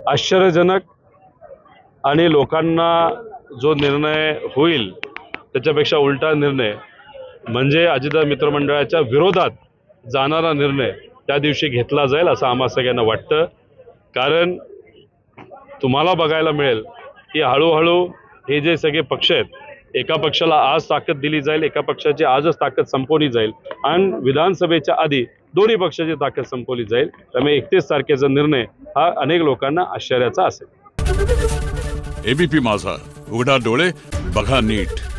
आश्चर्यजनक आणि लोकांना जो निर्णय होईल त्याच्यापेक्षा उलटा निर्णय म्हणजे अजितदादा मित्रमंडळाच्या विरोधात जाणारा निर्णय त्या दिवशी घेतला जाईल असं आम्हा सगळ्यांना वाटतं. कारण तुम्हाला बघायला मिळेल की हळूहळू हे जे सगळे पक्ष आहेत एका पक्षाला आज ताकद दिली जाईल एका पक्षाची आजच ताकद संपवली जाईल आणि विधानसभेच्या आधी दोन्ही पक्षाची ताकद संपवली जाईल. त्यामुळे एकतीस तारखेचा निर्णय हा अनेक लोकांना आश्चर्याचा असेल. एबीपी माझा. उघडा डोळे बघा नीट.